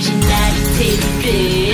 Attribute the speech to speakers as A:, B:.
A: Originalité,